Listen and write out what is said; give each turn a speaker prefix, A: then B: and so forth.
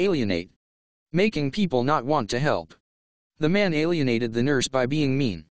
A: alienate, making people not want to help. The man alienated the nurse by being mean.